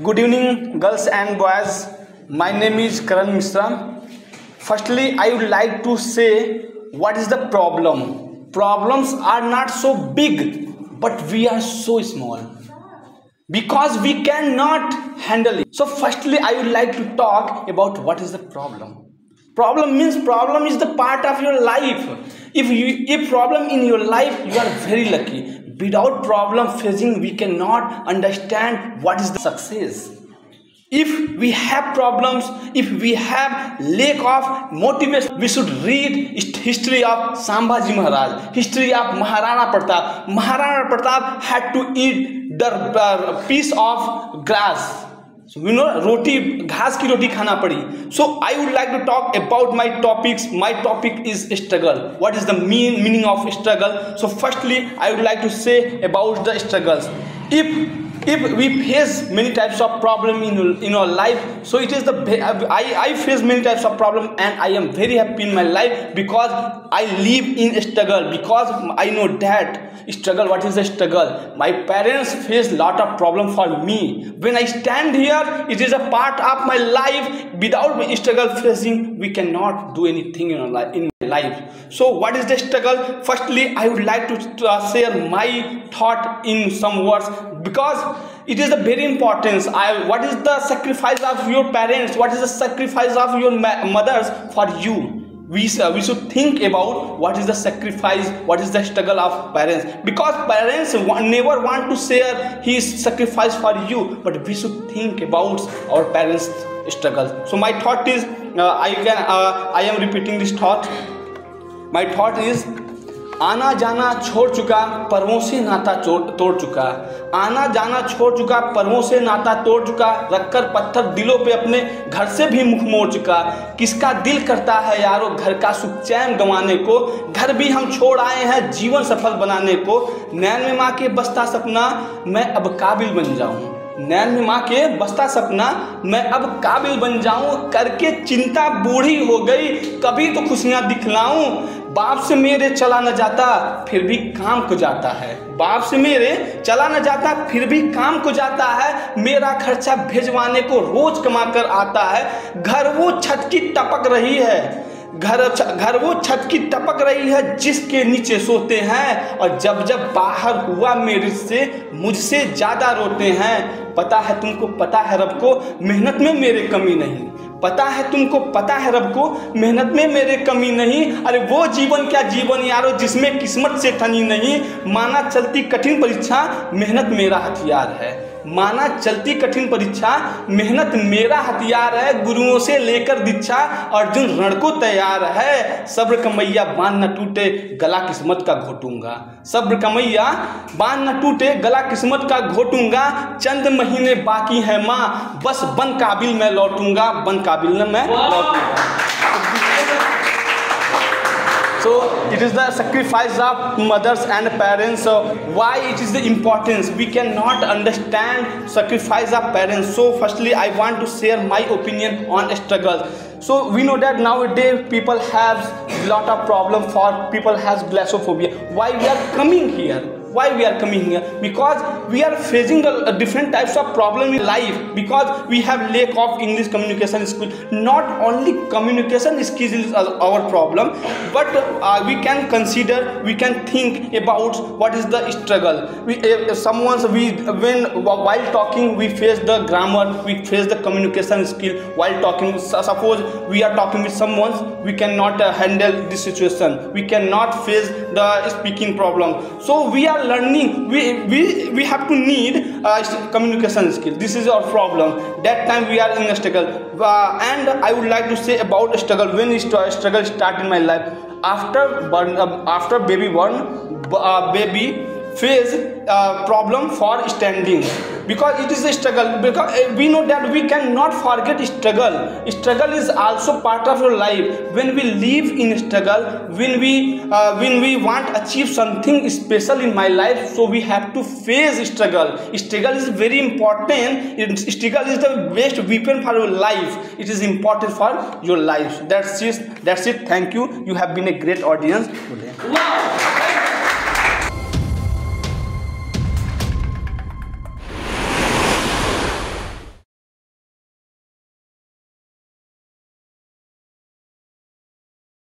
Good evening, girls and boys. My name is Karan Mishra. Firstly, I would like to say what is the problem. Problems are not so big, but we are so small because we cannot handle it. So, firstly, I would like to talk about what is the problem. Problem means problem is the part of your life. If you if problem in your life, you are very lucky. Without problem facing, we cannot understand what is the success. If we have problems if we have lack of motivation we should read history of sambhaji maharaj history of maharana pratap. Maharana pratap had to eat the piece of grass so you know रोटी, घास की रोटी खाना पड़ी। So I would like to talk about my topics my topic is struggle what is the mean meaning of struggle so firstly I would like to say about the struggles if if we face many types of problem in, in our life so it is the I, I face many types of problem and i am very happy in my life because i live in struggle because i know that struggle what is the struggle? My parents face lot of problem for me. When i stand here it is a part of my life. Without struggle facing we cannot do anything in our life in life. So what is the struggle? Firstly i would like to uh, share my thought in some words because it is the very importance. I, what is the sacrifice of your parents? What is the sacrifice of your mothers for you? We, uh, we should think about what is the sacrifice what is the struggle of parents. Because parents never want to share his sacrifice for you but we should think about our parents struggle. So my thought is uh, i can uh, i am repeating this thought my thought is, आना जाना छोड़ चुका, परवों से नाता तोड़ चुका। आना जाना छोड़ चुका, परवों से नाता तोड़ चुका, रखकर पत्थर दिलों पे अपने घर से भी मुख मोड़ चुका। किसका दिल करता है यारो घर का सुख चैन गंवाने को? घर भी हम छोड़ आए हैं जीवन सफल बनाने को। नैन में माँ के बसता सपना, मैं अब काबिल बन जाऊँ। नैन में माँ के बसता सपना, मैं अब काबिल बन जाऊँ। करके चिंता बूढ़ी हो गई, कभी तो खुशियाँ दिखलाऊं। बाप से मेरे चला न जाता, फिर भी काम को जाता है। बाप से मेरे चला न जाता, फिर भी काम को जाता है। मेरा खर्चा भेजवाने को रोज कमा कर आता है। घर वो छत की टपक रही है। घर घर वो छत की टपक रही है जिसके नीचे सोते हैं। और जब जब बाहर हुआ मेरे से, मुझसे ज़्यादा रोते हैं। पता है तुमको, पता है रब को, मेहनत में मेरे कमी नहीं। पता है, तुमको पता है रब को, मेहनत में मेरे कमी नहीं, अरे वो जीवन क्या जीवन यारो जिसमें किस्मत से ठनी नहीं, माना चलती कठिन परीक्षा, मेहनत मेरा हथियार है। माना चलती कठिन परीक्षा मेहनत मेरा हथियार है गुरुओं से लेकर दीक्षा अर्जुन रण को तैयार है। सब्र कमैया बाँध न टूटे गला किस्मत का घोटूँगा। सब्र कमैया बाँध न टूटे गला किस्मत का घोटूँगा। चंद महीने बाकी है माँ बस बन काबिल में लौटूँगा बन काबिल मैं लौटूँगा। So it is the sacrifice of mothers and parents. So why it is the importance? We cannot understand sacrifice of parents. So firstly i want to share my opinion on struggle. So we know that nowadays people have lot of problem for people has glossophobia why we are coming here why we are coming here? Because we are facing a, different types of problem in life. Because we have lack of english communication skill. Not only communication skills is our problem but uh, we can consider we can think about what is the struggle. We someone's we when while talking we face the grammar we face the communication skill. While talking suppose we are talking with someone we cannot uh, handle this situation. We cannot face the speaking problem. So we are learning we we we have to need uh, communication skill this is our problem. That time we are in a struggle. Uh, and i would like to say about struggle. When struggle start in my life after born uh, after baby born uh, baby face uh, problem for standing. Because it is a struggle. Because eh, we know that we cannot forget struggle. Struggle is also part of your life. When we live in struggle when we uh, when we want achieve something special in my life so we have to face struggle. Struggle is very important. Struggle is the best weapon for your life. It is important for your life. That's it. That's it. Thank you. You have been a great audience. Today wow.